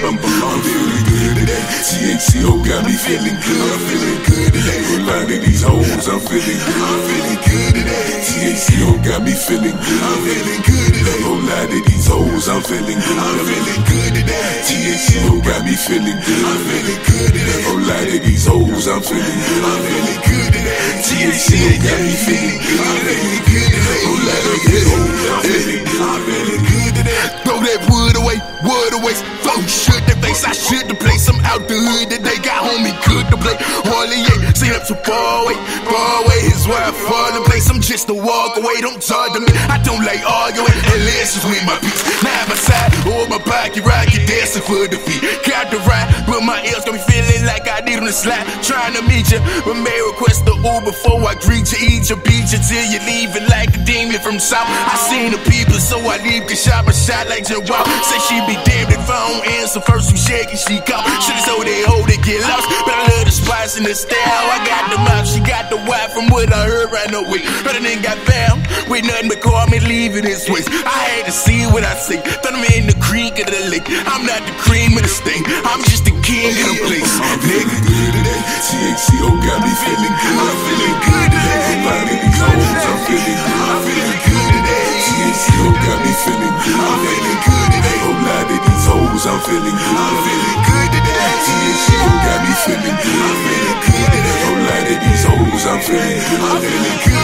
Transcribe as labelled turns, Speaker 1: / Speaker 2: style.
Speaker 1: I'm, I'm, I'm feeling good today. THCO oh, got me feeling good. I'm feeling good today. A lot of these hoes, I'm feeling good. I'm feeling good today. THCO oh, got me feeling good. I'm feeling good today. A lot of these hoes, I'm feeling good. I'm feeling good today. THCO oh, got me feeling good. I'm feeling good today. A lot of these hoes, I'm feeling good. I'm feeling good today.
Speaker 2: THCO got me feeling good. I'm feeling wood away, wood away. Flow shoot the face, I should the place. I'm out the hood that they got homie good to play. Harley ain't seen up so far away, far away is where I fall in place. I'm just a walk away, don't talk to me. I don't like arguing, unless it's with my peeps. Now my side, or my pocket, rocket, dancing for the feet. Got the ride, but my ears got me I on the slide. Trying to meet you, but may request the Uber before I greet you. Eat your beat you till you leaving like a demon from South. I seen the people, so I leave the shop a shot like Joe. Say she be damned if I don't answer. First shake and she call. Should've told they hold it, get lost. But I love the spice and the style. I got the mouth, she got the wife from what I heard right no way. But I ain't got found with nothing but call me leaving this waste. I had to see what I say. Thought I'm in the creek of the lake. I'm not the cream of the state. I'm just the king of the place. Nigga.
Speaker 1: Today. Got me feeling good. I'm feeling good today. Of these hoes, I'm feeling good. I'm feeling good today. THCO got me feeling good. I'm feeling good today. A lot of these hoes, I'm feeling good. I'm feeling good today. THCO got me feeling good. I'm feeling good today. A lot of these hoes, I'm feeling good. I'm feeling good